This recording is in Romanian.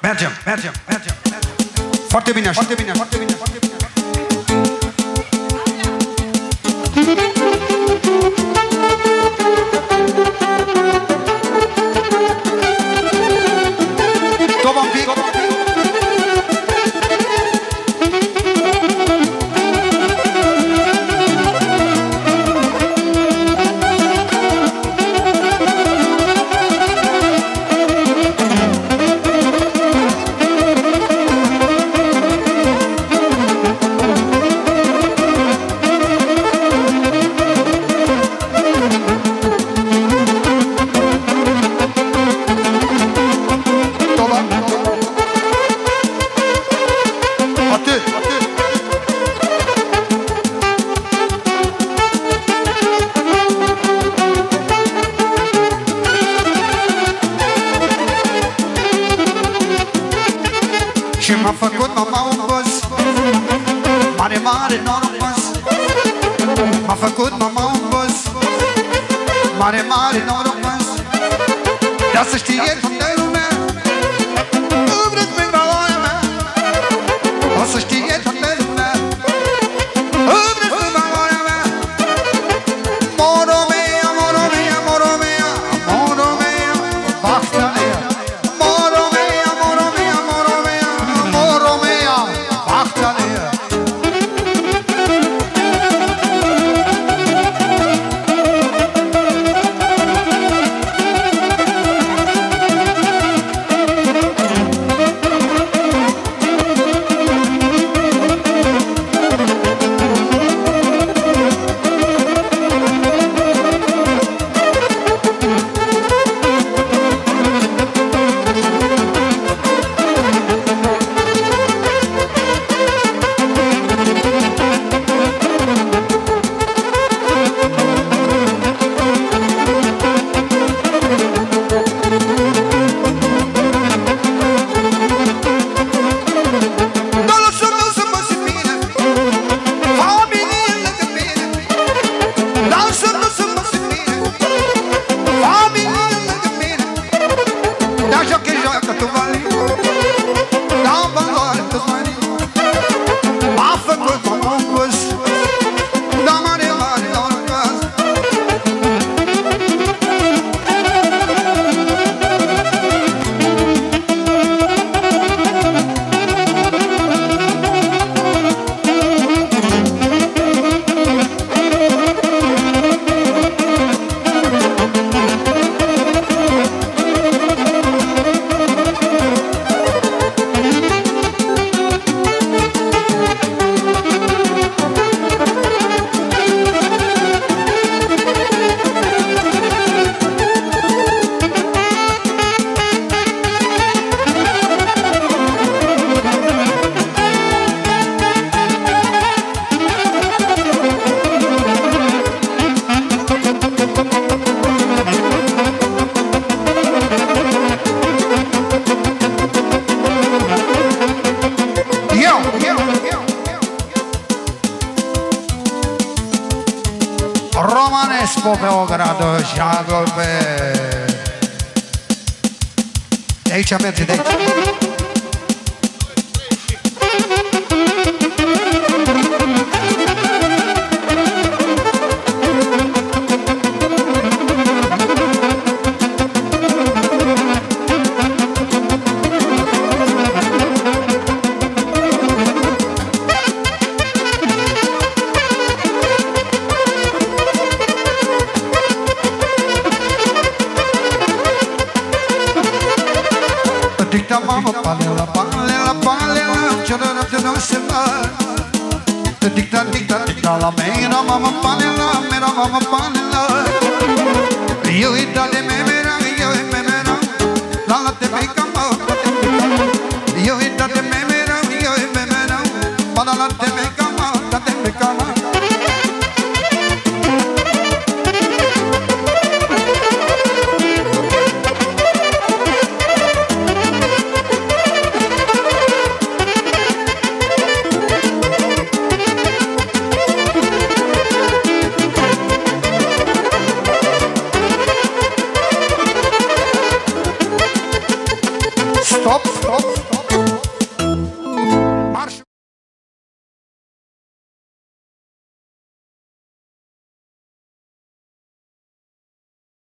Mergem, mergem, mergem, mergem. Foarte bine, foarte bine, foarte bine, foarte bine. Mare, mare norocos. M-a făcut mama un băs Mare, mare norocos. Dar să știe toată lumea Don't Romanescu pe o gradă și agul pe... De aici merge, de aici. Dicta mama palela palela palela Chorora chorora se va. Dicta dicta dicta la mera mama palela Mera mama palela. Yo ita de me mera yo me mera La la te me cama Yo ita de me